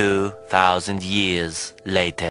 2,000 years later.